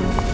you.